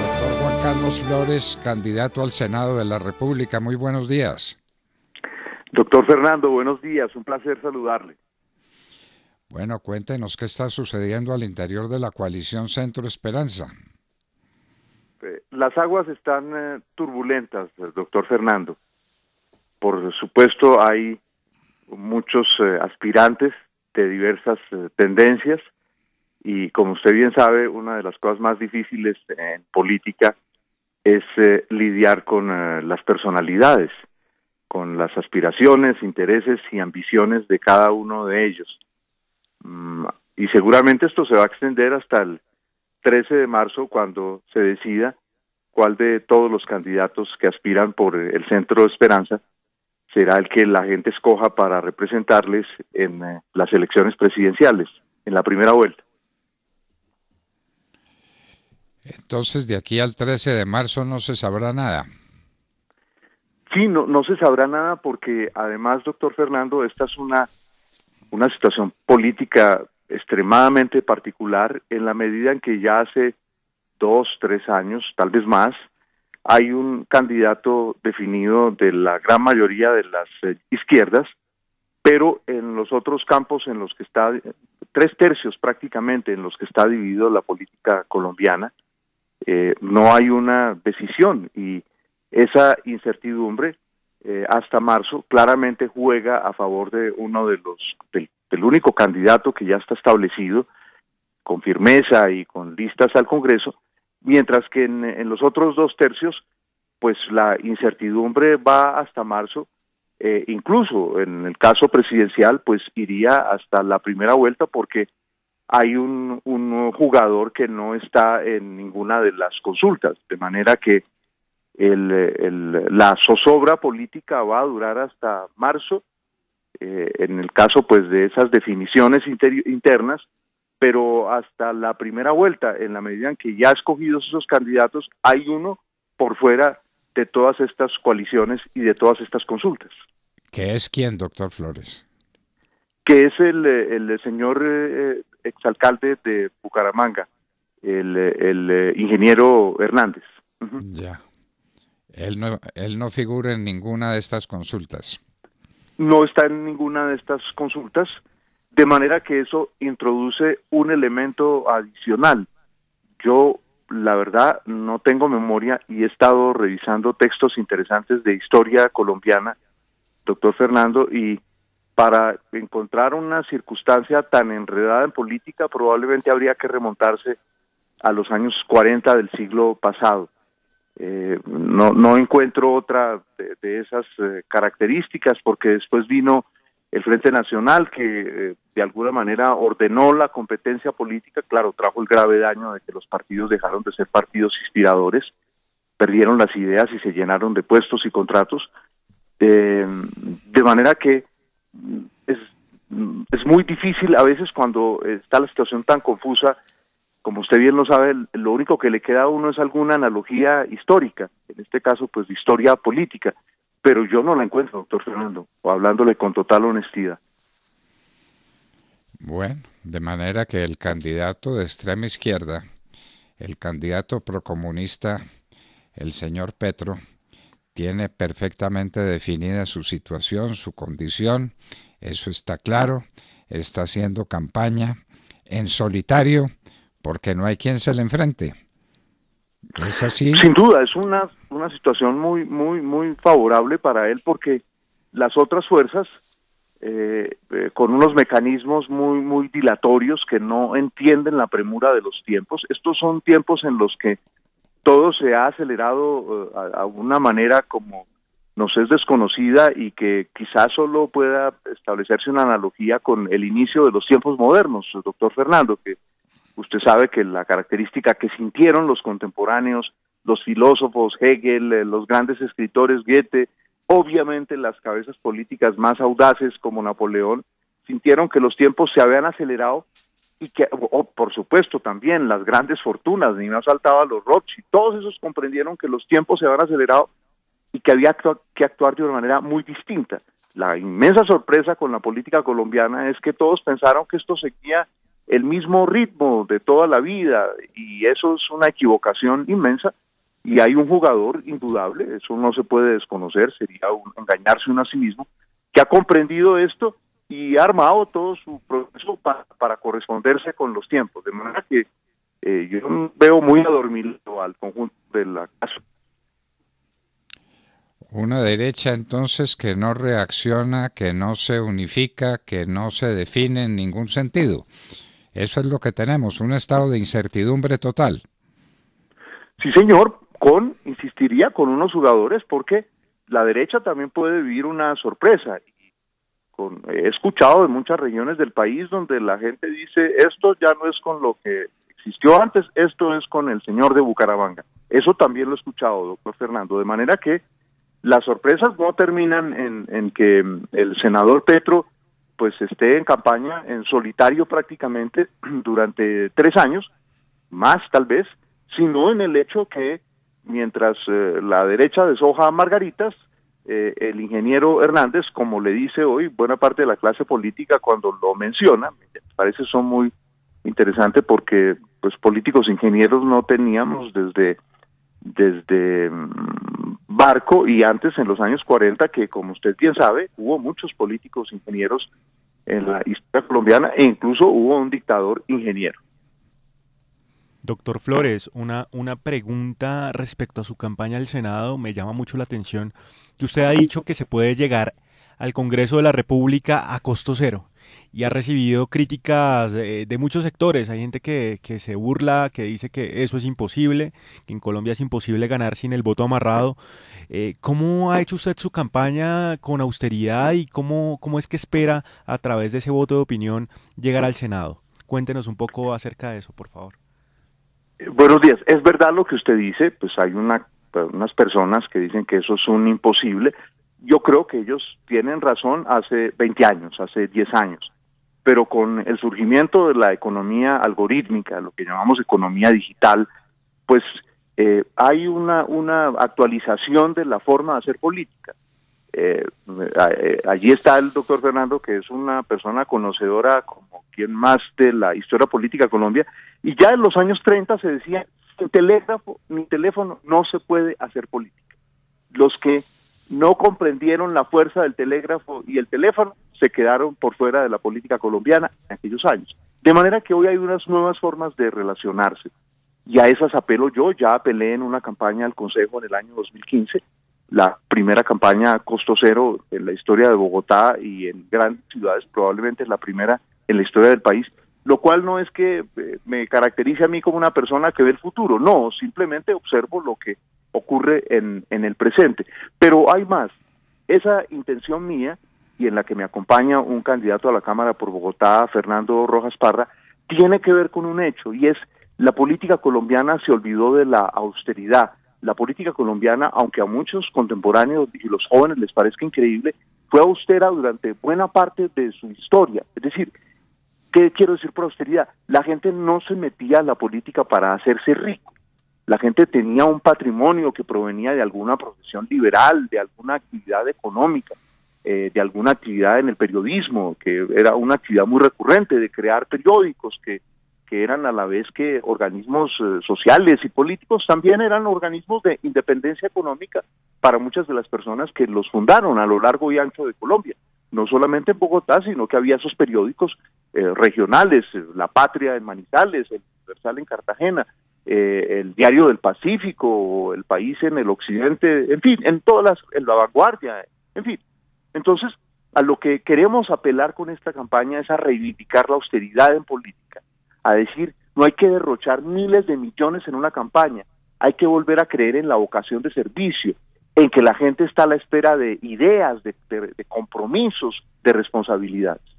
Doctor Juan Carlos Flores, candidato al Senado de la República. Muy buenos días. Doctor Fernando, buenos días. Un placer saludarle. Bueno, cuéntenos qué está sucediendo al interior de la coalición Centro Esperanza. Eh, las aguas están eh, turbulentas, doctor Fernando. Por supuesto, hay muchos eh, aspirantes de diversas tendencias y como usted bien sabe, una de las cosas más difíciles en política es lidiar con las personalidades, con las aspiraciones, intereses y ambiciones de cada uno de ellos. Mm, y seguramente esto se va a extender hasta el 13 de marzo cuando se decida cuál de todos los candidatos que aspiran por el Centro de Esperanza será el que la gente escoja para representarles en eh, las elecciones presidenciales, en la primera vuelta. Entonces, de aquí al 13 de marzo no se sabrá nada. Sí, no, no se sabrá nada porque además, doctor Fernando, esta es una, una situación política extremadamente particular en la medida en que ya hace dos, tres años, tal vez más, hay un candidato definido de la gran mayoría de las eh, izquierdas, pero en los otros campos en los que está, tres tercios prácticamente en los que está dividido la política colombiana, eh, no hay una decisión y esa incertidumbre eh, hasta marzo claramente juega a favor de uno de los del, único candidato que ya está establecido con firmeza y con listas al Congreso, mientras que en, los otros dos tercios, pues la incertidumbre va hasta marzo, eh, incluso en el caso presidencial, pues iría hasta la primera vuelta porque hay un, un jugador que no está en ninguna de las consultas, de manera que el, la zozobra política va a durar hasta marzo, eh, en el caso pues de esas definiciones internas, pero hasta la primera vuelta, en la medida en que ya escogidos esos candidatos, hay uno por fuera de todas estas coaliciones y de todas estas consultas. ¿Qué es quién, doctor Flores? Que es el, el señor eh, exalcalde de Bucaramanga, el, el eh, ingeniero Hernández. Ya. Él no, él no figura en ninguna de estas consultas. No está en ninguna de estas consultas. De manera que eso introduce un elemento adicional. Yo, la verdad, no tengo memoria y he estado revisando textos interesantes de historia colombiana, doctor Fernando, y para encontrar una circunstancia tan enredada en política probablemente habría que remontarse a los años 40 del siglo pasado. Eh, no, no encuentro otra de, esas eh, características porque después vino el Frente Nacional que eh, de alguna manera ordenó la competencia política, claro, trajo el grave daño de que los partidos dejaron de ser partidos inspiradores, perdieron las ideas y se llenaron de puestos y contratos, eh, de manera que es, es muy difícil a veces cuando está la situación tan confusa, como usted bien lo sabe, lo único que le queda a uno es alguna analogía histórica, en este caso pues de historia política, pero yo no la encuentro, doctor Fernando, o hablándole con total honestidad. Bueno, de manera que el candidato de extrema izquierda, el candidato procomunista, el señor Petro, tiene perfectamente definida su situación, su condición, eso está claro, está haciendo campaña en solitario porque no hay quien se le enfrente. Sin duda, es una, una situación muy, muy, muy favorable para él porque las otras fuerzas, eh, eh, con unos mecanismos muy, muy dilatorios que no entienden la premura de los tiempos, estos son tiempos en los que todo se ha acelerado eh, a, una manera como nos es desconocida y que quizás solo pueda establecerse una analogía con el inicio de los tiempos modernos, doctor Fernando, que Usted sabe que la característica que sintieron los contemporáneos, los filósofos, Hegel, eh, los grandes escritores, Goethe, obviamente las cabezas políticas más audaces como Napoleón, sintieron que los tiempos se habían acelerado y que, por supuesto, también las grandes fortunas, ni más faltaba los Rothschild, todos esos comprendieron que los tiempos se habían acelerado y que había que actuar de una manera muy distinta. la inmensa sorpresa con la política colombiana es que todos pensaron que esto seguía el mismo ritmo de toda la vida y eso es una equivocación inmensa y hay un jugador indudable, eso no se puede desconocer, sería engañarse uno a sí mismo, que ha comprendido esto y ha armado todo su proceso para, corresponderse con los tiempos, de manera que eh, yo veo muy adormido al conjunto de la casa. Una derecha entonces que no reacciona, que no se unifica, que no se define en ningún sentido. Eso es lo que tenemos, un estado de incertidumbre total. Sí, señor, con, insistiría, con unos jugadores, porque la derecha también puede vivir una sorpresa. Con, he escuchado en muchas regiones del país donde la gente dice, esto ya no es con lo que existió antes, esto es con el señor de Bucaramanga. Eso también lo he escuchado, doctor Fernando, de manera que las sorpresas no terminan en, que el senador Petro pues esté en campaña en solitario prácticamente durante tres años, más tal vez, sino en el hecho que mientras eh, la derecha deshoja margaritas, eh, el ingeniero Hernández, como le dice hoy buena parte de la clase política cuando lo menciona, me parece son muy interesante porque pues políticos ingenieros no teníamos desde desde mm, Barco y antes en los años 40 que como usted bien sabe hubo muchos políticos ingenieros en la historia colombiana e incluso hubo un dictador ingeniero. Doctor Flores, una, una pregunta respecto a su campaña al Senado. Me llama mucho la atención que usted ha dicho que se puede llegar al Congreso de la República a costo cero y ha recibido críticas de, muchos sectores. Hay gente que, que, se burla, que dice que eso es imposible, que en Colombia es imposible ganar sin el voto amarrado. Eh, ¿Cómo ha hecho usted su campaña con austeridad y cómo, cómo es que espera a través de ese voto de opinión llegar al Senado? Cuéntenos un poco acerca de eso, por favor. Eh, buenos días. Es verdad lo que usted dice, pues hay una, unas personas que dicen que eso es un imposible yo creo que ellos tienen razón hace 20 años, hace 10 años, pero con el surgimiento de la economía algorítmica, lo que llamamos economía digital, pues eh, hay una, una actualización de la forma de hacer política. Eh, eh, allí está el doctor Fernando, que es una persona conocedora como quien más de la historia política de Colombia, y ya en los años 30 se decía, sin telégrafo ni teléfono no se puede hacer política. Los que no comprendieron la fuerza del telégrafo y el teléfono, se quedaron por fuera de la política colombiana en aquellos años. De manera que hoy hay unas nuevas formas de relacionarse. Y a esas apelo yo, ya apelé en una campaña al Consejo en el año 2015, la primera campaña costo cero en la historia de Bogotá y en grandes ciudades, probablemente la primera en la historia del país, lo cual no es que eh, me caracterice a mí como una persona que ve el futuro, no, simplemente observo lo que ocurre en, en el presente. Pero hay más. Esa intención mía, y en la que me acompaña un candidato a la Cámara por Bogotá, Fernando Rojas Parra, tiene que ver con un hecho, y es la política colombiana se olvidó de la austeridad. La política colombiana, aunque a muchos contemporáneos y los jóvenes les parezca increíble, fue austera durante buena parte de su historia. Es decir, ¿qué quiero decir por austeridad? La gente no se metía a la política para hacerse rico la gente tenía un patrimonio que provenía de alguna profesión liberal, de alguna actividad económica, eh, de alguna actividad en el periodismo, que era una actividad muy recurrente de crear periódicos que, que eran a la vez que organismos eh, sociales y políticos, también eran organismos de independencia económica para muchas de las personas que los fundaron a lo largo y ancho de Colombia. No solamente en Bogotá, sino que había esos periódicos eh, regionales, La Patria en Manizales, El Universal en Cartagena, eh, el Diario del Pacífico, el país en el occidente, en fin, en todas las, en la vanguardia, en fin. Entonces, a lo que queremos apelar con esta campaña es a reivindicar la austeridad en política, a decir, no hay que derrochar miles de millones en una campaña, hay que volver a creer en la vocación de servicio, en que la gente está a la espera de ideas, de compromisos, de responsabilidades.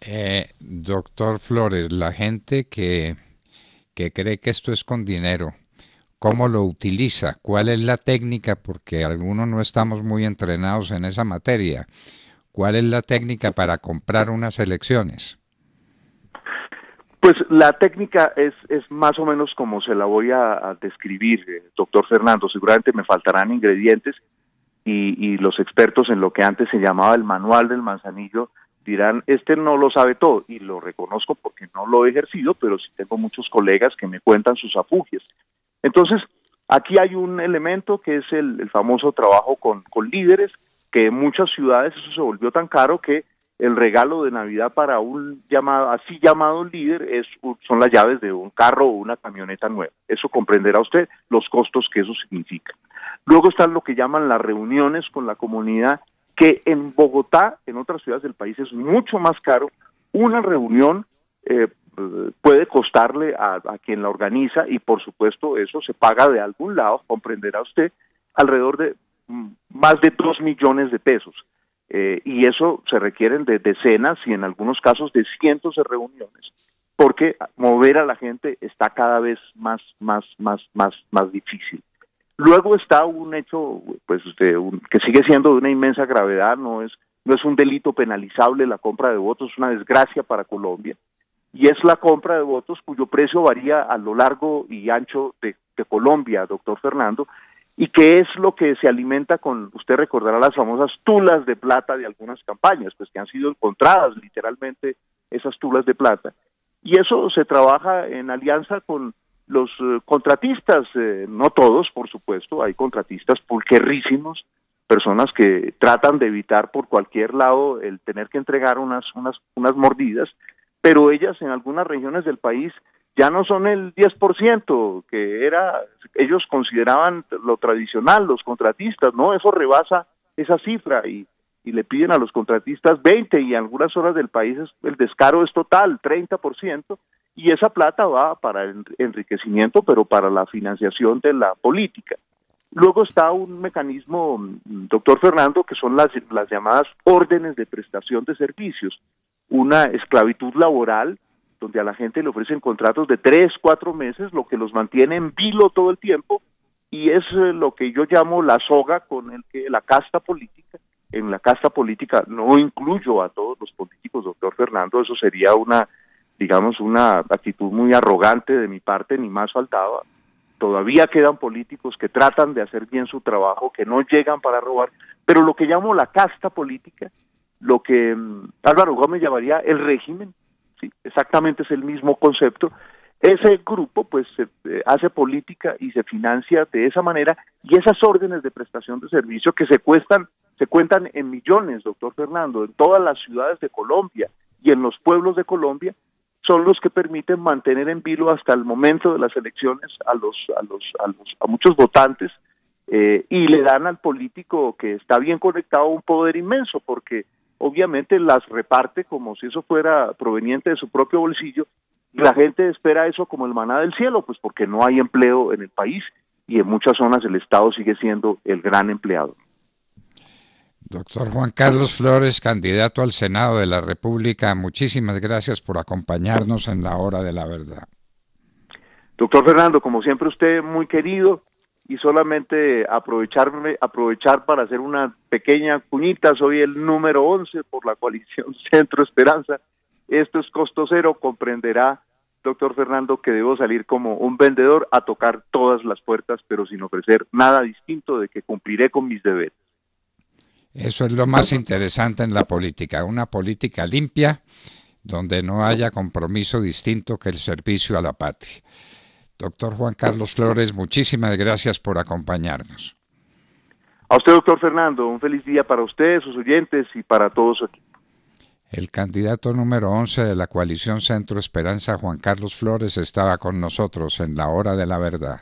Eh, doctor Flores, la gente que, que cree que esto es con dinero, ¿cómo lo utiliza? ¿Cuál es la técnica? Porque algunos no estamos muy entrenados en esa materia. ¿Cuál es la técnica para comprar unas elecciones? Pues la técnica es, es más o menos como se la voy a, describir, eh, doctor Fernando. Seguramente me faltarán ingredientes y, los expertos en lo que antes se llamaba el manual del manzanillo dirán, este no lo sabe todo, y lo reconozco porque no lo he ejercido, pero sí tengo muchos colegas que me cuentan sus afugias. Entonces, aquí hay un elemento que es el, famoso trabajo con, con líderes, que en muchas ciudades eso se volvió tan caro que el regalo de Navidad para un llamado, así llamado líder es, son las llaves de un carro o una camioneta nueva. Eso comprenderá usted los costos que eso significa. Luego están lo que llaman las reuniones con la comunidad, que en Bogotá, en otras ciudades del país, es mucho más caro. Una reunión eh, puede costarle a, quien la organiza y por supuesto eso se paga de algún lado, comprenderá usted, alrededor de mm, más de dos millones de pesos. Eh, y eso se requieren de decenas y en algunos casos de cientos de reuniones, porque mover a la gente está cada vez más, más, más, más, más difícil. Luego está un hecho, pues, que sigue siendo de una inmensa gravedad, no es, no es un delito penalizable la compra de votos, es una desgracia para Colombia, y es la compra de votos cuyo precio varía a lo largo y ancho de Colombia, doctor Fernando, y que es lo que se alimenta con, usted recordará las famosas tulas de plata de algunas campañas, pues que han sido encontradas literalmente esas tulas de plata. Y eso se trabaja en alianza con los eh, contratistas, eh, no todos, por supuesto, hay contratistas pulquerrísimos, personas que tratan de evitar por cualquier lado el tener que entregar unas, unas, unas mordidas, pero ellas en algunas regiones del país ya no son el 10% que era, ellos consideraban lo tradicional, los contratistas, ¿no? Eso rebasa esa cifra y, y le piden a los contratistas 20 y en algunas horas del país el descaro es total, 30%, y esa plata va para el enriquecimiento, pero para la financiación de la política. Luego está un mecanismo, doctor Fernando, que son las, las llamadas órdenes de prestación de servicios, una esclavitud laboral donde a la gente le ofrecen contratos de tres, cuatro meses, lo que los mantiene en vilo todo el tiempo, y es eh, lo que yo llamo la soga con el que la casta política, en la casta política no incluyo a todos los políticos, doctor Fernando, eso sería una, digamos, una actitud muy arrogante de mi parte, ni más faltaba. Todavía quedan políticos que tratan de hacer bien su trabajo, que no llegan para robar, pero lo que llamo la casta política, lo que mm, Álvaro Gómez llamaría el régimen, ¿sí? exactamente es el mismo concepto. Ese grupo pues eh, hace política y se financia de esa manera y esas órdenes de prestación de servicio que se cuestan se cuentan en millones, doctor Fernando, en todas las ciudades de Colombia y en los pueblos de Colombia son los que permiten mantener en vilo hasta el momento de las elecciones a los a los a, los, a muchos votantes eh, y le dan al político que está bien conectado un poder inmenso porque obviamente las reparte como si eso fuera proveniente de su propio bolsillo y la gente espera eso como el maná del cielo, pues porque no hay empleo en el país y en muchas zonas el Estado sigue siendo el gran empleado. Doctor Juan Carlos Flores, candidato al Senado de la República, muchísimas gracias por acompañarnos en la hora de la verdad. Doctor Fernando, como siempre usted muy querido, y solamente aprovecharme, aprovechar para hacer una pequeña cuñita, soy el número 11 por la coalición Centro Esperanza. Esto es costo cero, comprenderá, doctor Fernando, que debo salir como un vendedor a tocar todas las puertas, pero sin ofrecer nada distinto de que cumpliré con mis deberes. Eso es lo más interesante en la política, una política limpia donde no haya compromiso distinto que el servicio a la patria. Doctor Juan Carlos Flores, muchísimas gracias por acompañarnos. A usted, doctor Fernando, un feliz día para usted, sus oyentes y para todos aquí. El candidato número 11 de la coalición Centro Esperanza, Juan Carlos Flores, estaba con nosotros en la hora de la verdad.